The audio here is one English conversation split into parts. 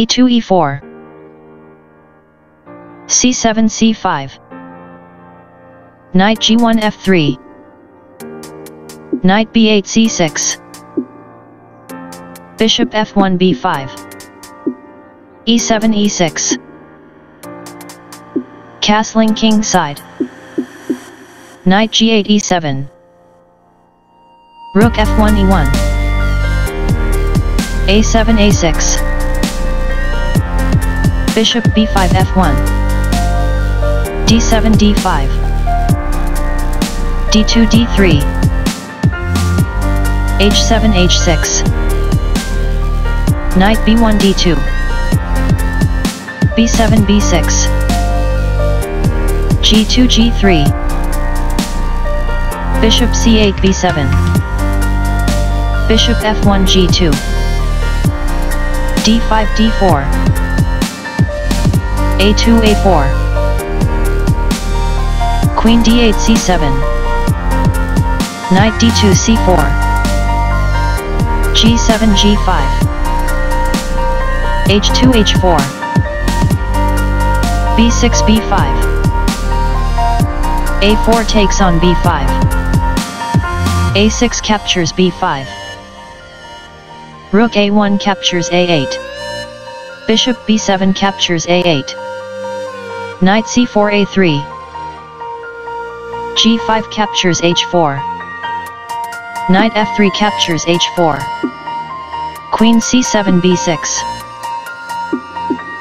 e2 e4 c7 c5 Knight g1 f3 Knight b8 c6 Bishop f1 b5 e7 e6 Castling king side Knight g8 e7 Rook f1 e1 a7 a6 Bishop b5 f1 d7 d5 d2 d3 h7 h6 Knight b1 d2 b7 b6 g2 g3 Bishop c8 b7 Bishop f1 g2 d5 d4 a2 a4 Queen d8 c7 Knight d2 c4 g7 g5 h2 h4 b6 b5 a4 takes on b5 a6 captures b5 Rook a1 captures a8 Bishop b7 captures a8 Knight c4 a3 g5 captures h4 Knight f3 captures h4 Queen c7 b6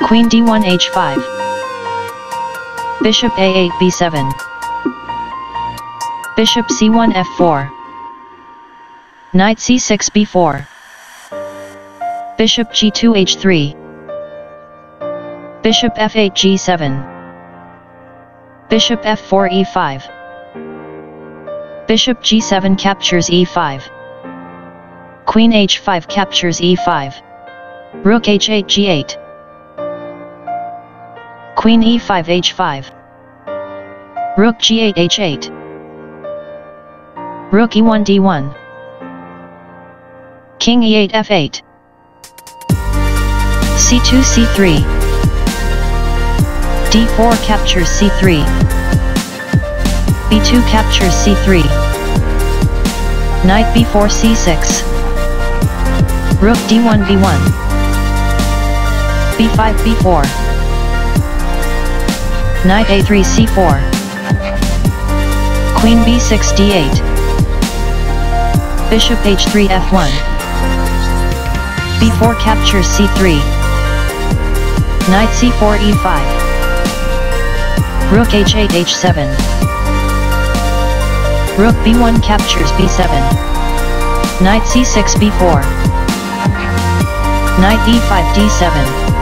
Queen d1 h5 Bishop a8 b7 Bishop c1 f4 Knight c6 b4 Bishop g2 h3 Bishop f8 g7 Bishop f4 e5 Bishop g7 captures e5 Queen h5 captures e5 Rook h8 g8 Queen e5 h5 Rook g8 h8 Rook e1 d1 King e8 f8 c2 c3 d4 captures c3 b2 captures c3 knight b4 c6 rook d1 b1 b5 b4 knight a3 c4 queen b6 d8 bishop h3 f1 b4 captures c3 Knight c4 e5 Rook h8 h7 Rook b1 captures b7 Knight c6 b4 Knight e5 d7